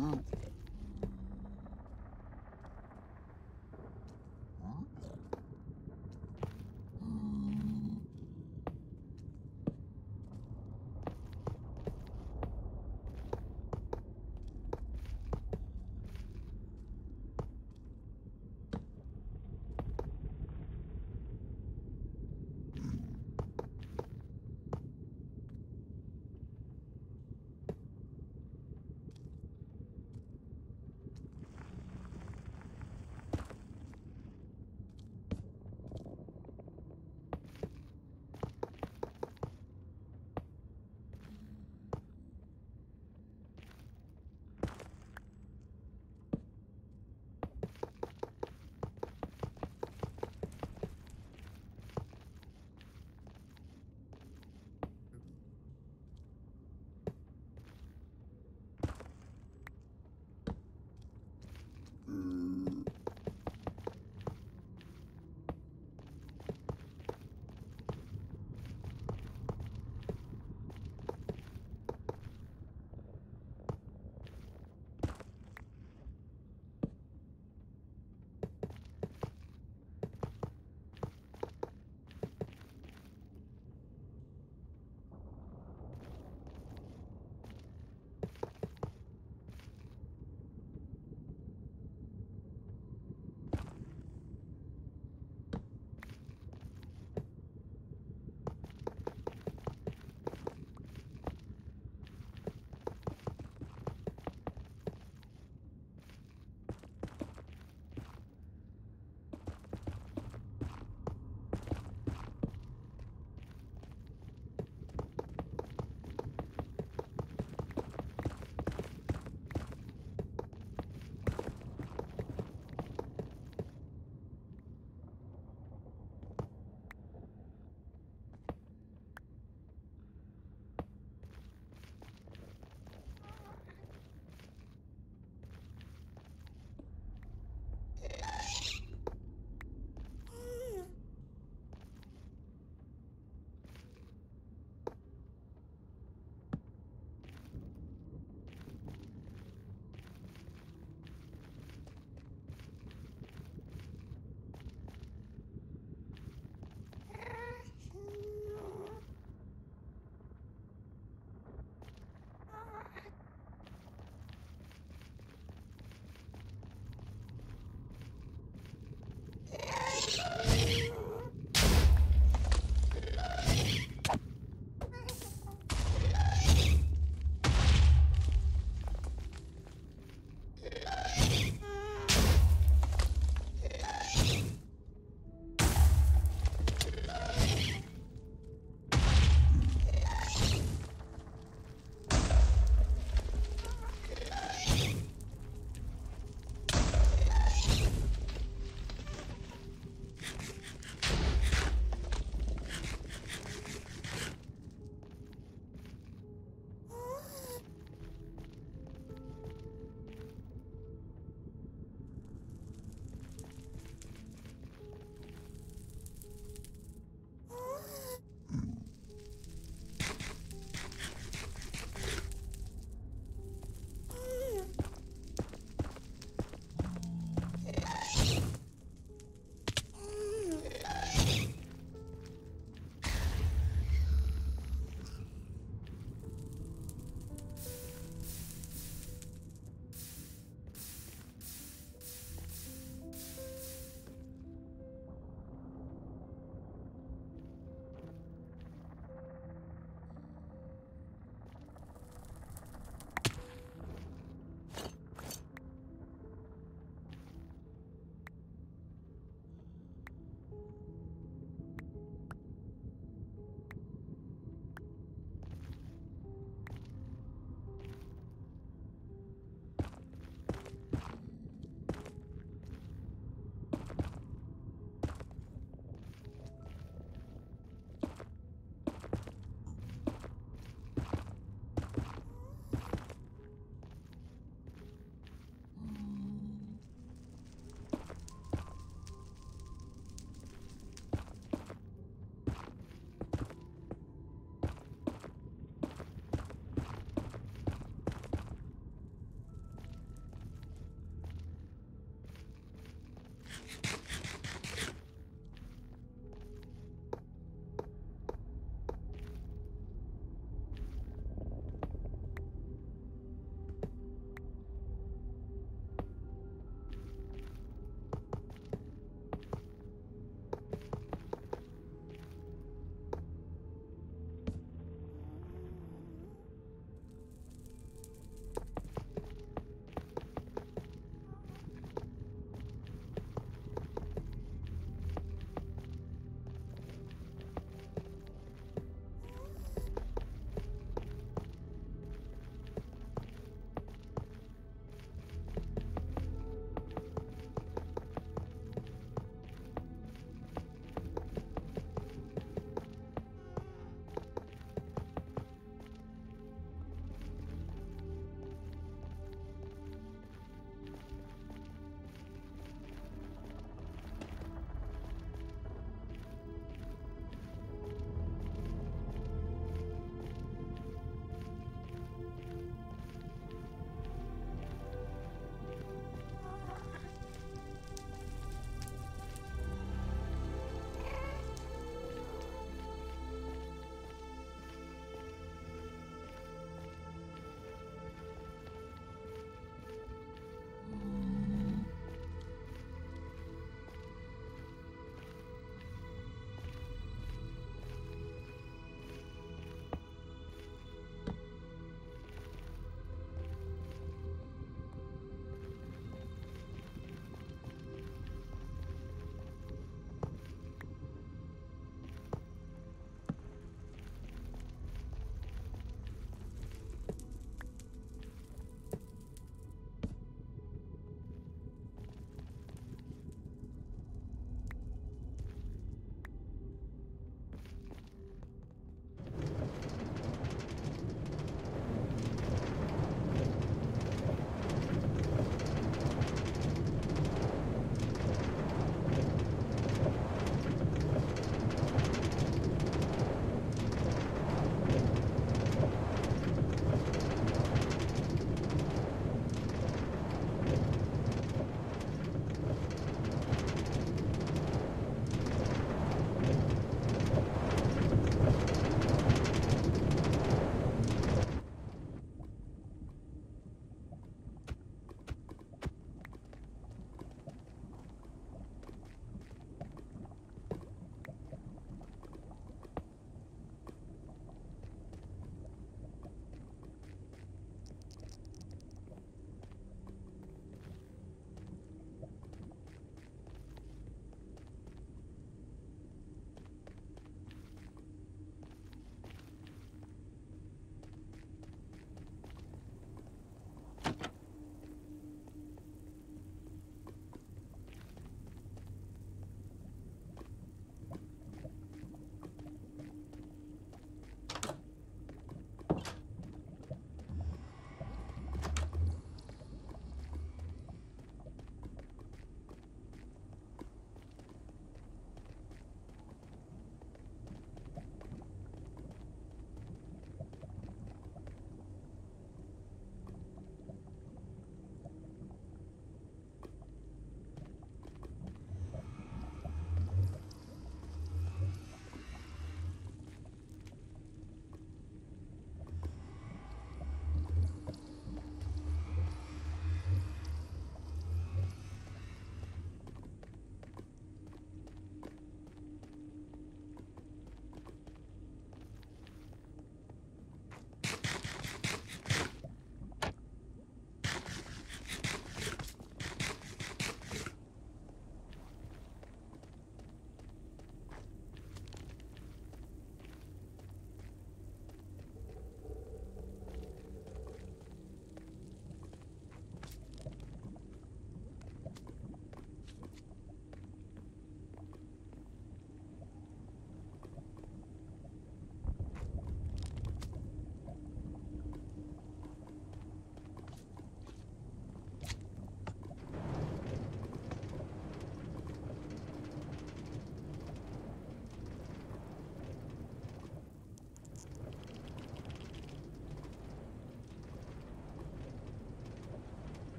Mm-hmm.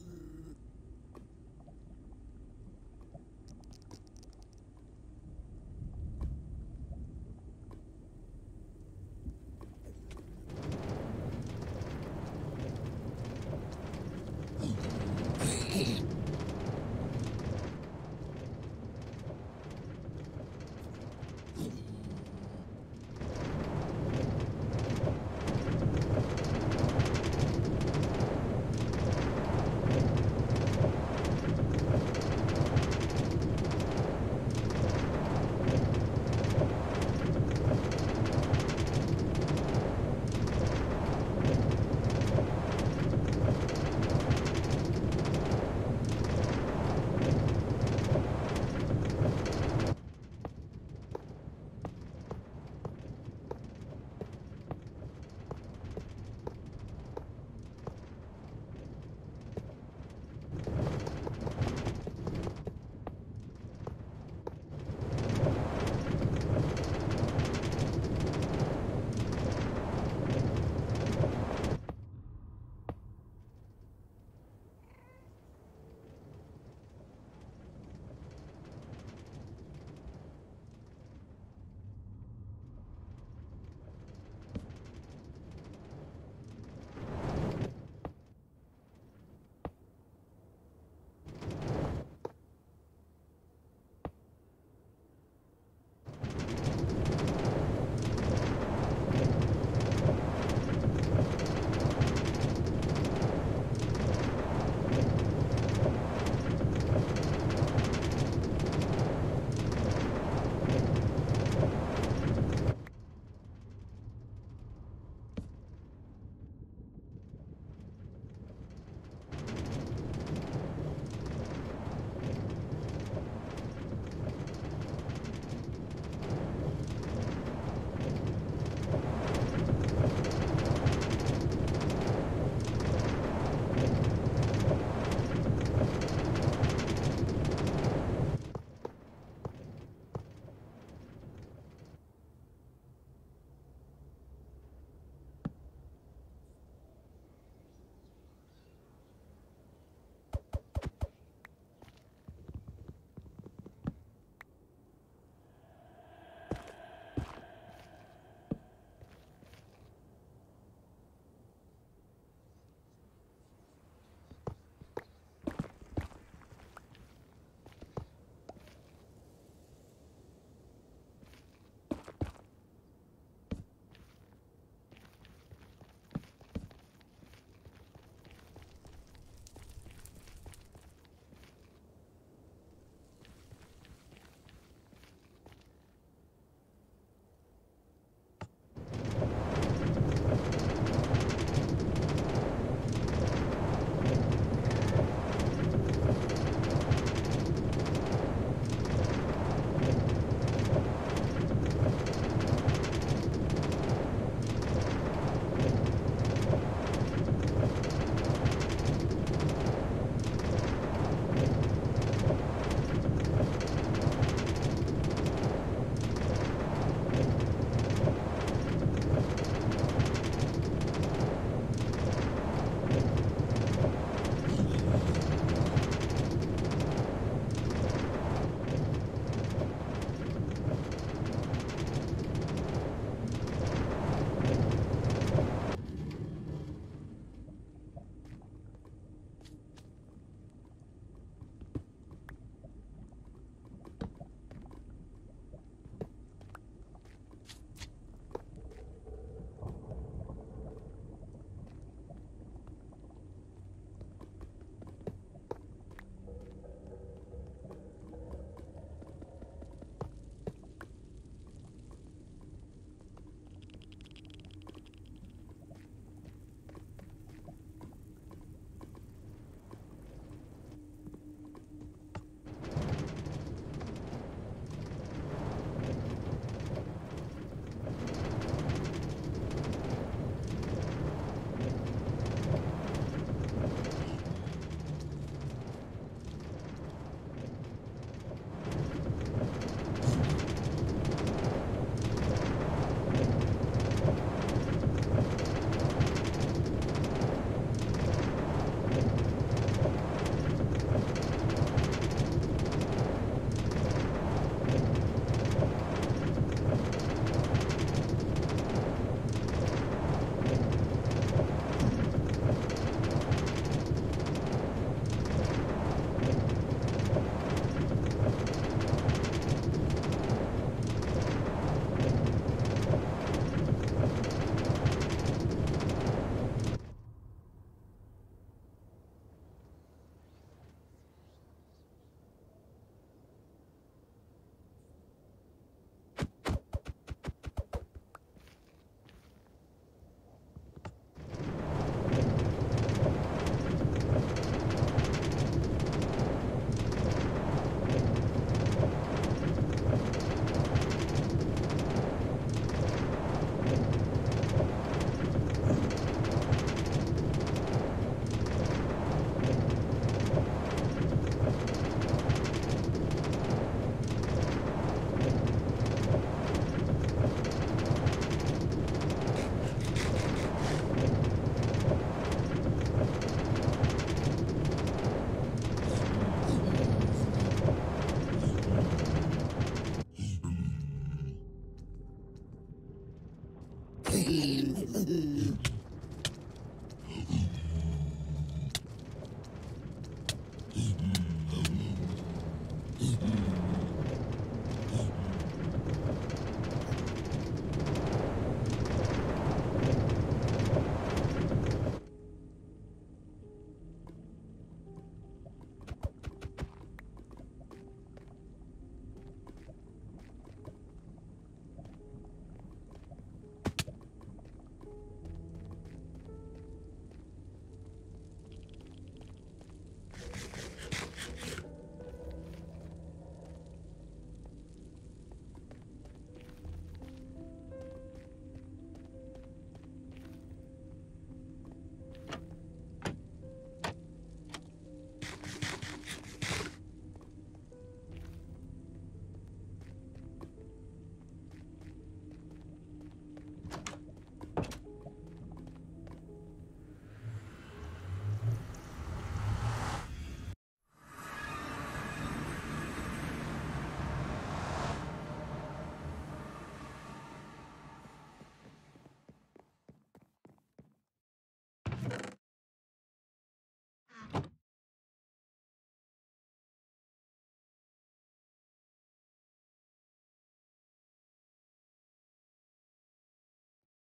Amen.